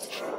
You.